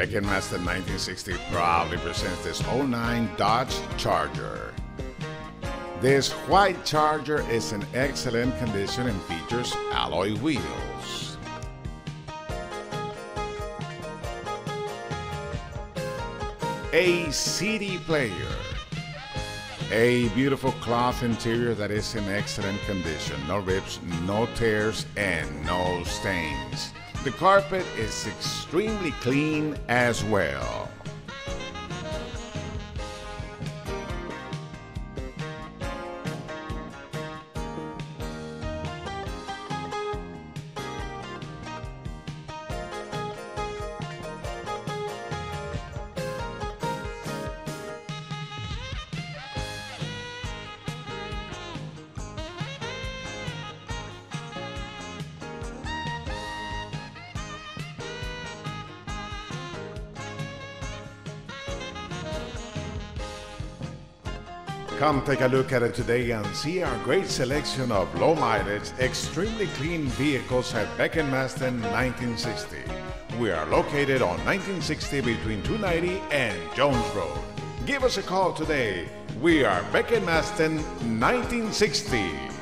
Beck and Masten 1960 proudly presents this 09 Dodge Charger. This white Charger is in excellent condition and features alloy wheels. A CD player. A beautiful cloth interior that is in excellent condition. No rips, no tears, and no stains. The carpet is extremely clean as well. Come take a look at it today and see our great selection of low mileage, extremely clean vehicles at Beck and Masten 1960. We are located on 1960 between 290 and Jones Road. Give us a call today. We are Beck and Masten 1960.